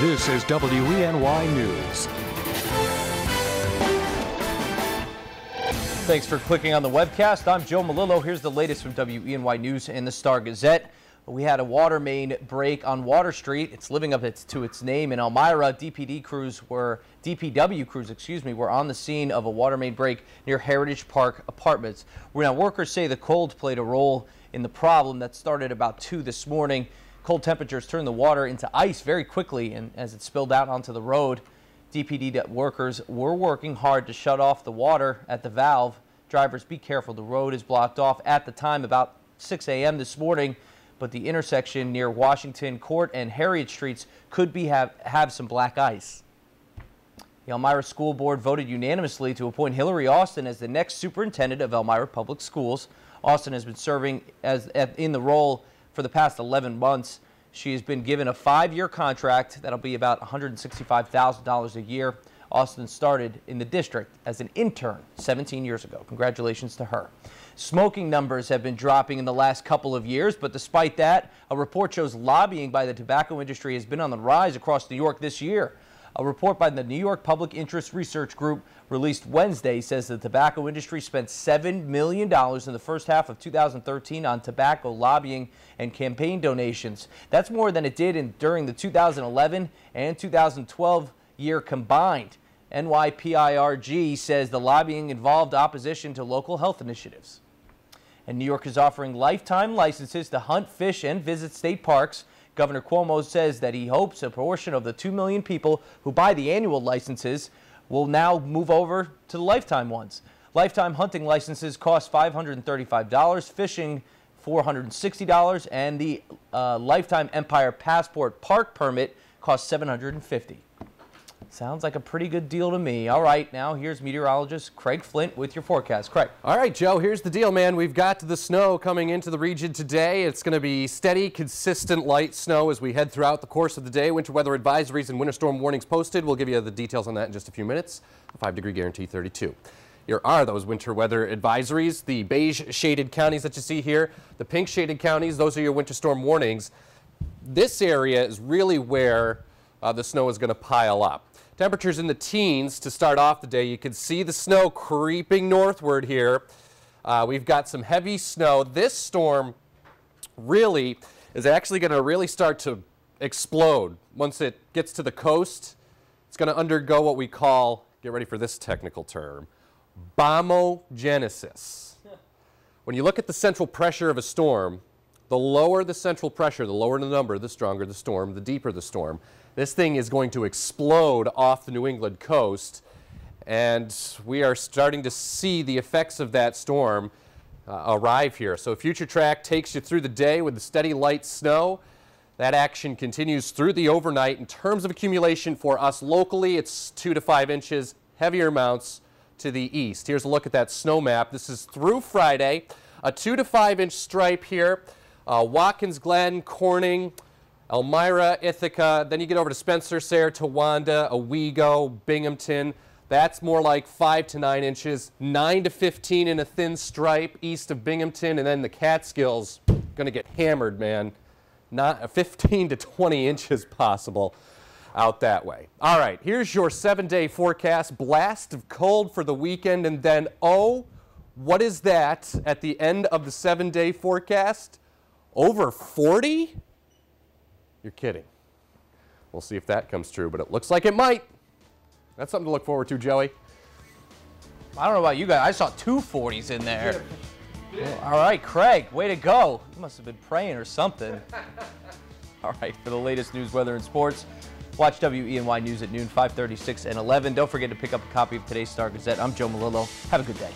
This is WENY News. Thanks for clicking on the webcast. I'm Joe Malillo. Here's the latest from WENY News and the Star Gazette. We had a water main break on Water Street. It's living up to its name in Elmira. DPD crews were DPW crews, excuse me, were on the scene of a water main break near Heritage Park Apartments. Now workers say the cold played a role in the problem that started about 2 this morning. Cold temperatures turned the water into ice very quickly and as it spilled out onto the road. DPD workers were working hard to shut off the water at the valve. Drivers be careful, the road is blocked off at the time about 6 a.m. this morning, but the intersection near Washington Court and Harriet Streets could be have, have some black ice. The Elmira School Board voted unanimously to appoint Hillary Austin as the next superintendent of Elmira Public Schools. Austin has been serving as in the role for the past 11 months. She has been given a five-year contract that'll be about $165,000 a year. Austin started in the district as an intern 17 years ago. Congratulations to her. Smoking numbers have been dropping in the last couple of years, but despite that, a report shows lobbying by the tobacco industry has been on the rise across New York this year. A report by the New York Public Interest Research Group released Wednesday says the tobacco industry spent $7 million in the first half of 2013 on tobacco lobbying and campaign donations. That's more than it did in, during the 2011 and 2012 year combined. NYPIRG says the lobbying involved opposition to local health initiatives. And New York is offering lifetime licenses to hunt, fish, and visit state parks Governor Cuomo says that he hopes a portion of the 2 million people who buy the annual licenses will now move over to the lifetime ones. Lifetime hunting licenses cost $535, fishing $460, and the uh, Lifetime Empire Passport Park permit costs $750. Sounds like a pretty good deal to me. All right, now here's meteorologist Craig Flint with your forecast. Craig. All right, Joe, here's the deal, man. We've got the snow coming into the region today. It's going to be steady, consistent light snow as we head throughout the course of the day. Winter weather advisories and winter storm warnings posted. We'll give you the details on that in just a few minutes. A five degree guarantee 32. Here are those winter weather advisories. The beige shaded counties that you see here, the pink shaded counties, those are your winter storm warnings. This area is really where uh, the snow is going to pile up. Temperatures in the teens to start off the day. You can see the snow creeping northward here. Uh, we've got some heavy snow. This storm really is actually going to really start to explode once it gets to the coast. It's going to undergo what we call, get ready for this technical term, bombogenesis. When you look at the central pressure of a storm, the lower the central pressure, the lower the number, the stronger the storm, the deeper the storm. This thing is going to explode off the New England coast, and we are starting to see the effects of that storm uh, arrive here. So Future Track takes you through the day with the steady light snow. That action continues through the overnight. In terms of accumulation for us locally, it's two to five inches, heavier amounts to the east. Here's a look at that snow map. This is through Friday, a two to five inch stripe here. Uh, Watkins Glen, Corning, Elmira, Ithaca, then you get over to Spencer, Sayre, Towanda, Owego, Binghamton. That's more like 5 to 9 inches, 9 to 15 in a thin stripe east of Binghamton, and then the Catskills going to get hammered, man. Not uh, 15 to 20 inches possible out that way. All right, here's your seven-day forecast. Blast of cold for the weekend, and then, oh, what is that at the end of the seven-day forecast? Over 40? You're kidding. We'll see if that comes true, but it looks like it might. That's something to look forward to, Joey. I don't know about you guys. I saw two 40s in there. Yeah. All right, Craig, way to go. You must have been praying or something. All right, for the latest news, weather, and sports, watch WENY News at noon, 536 and 11. Don't forget to pick up a copy of today's Star Gazette. I'm Joe Malillo. Have a good day.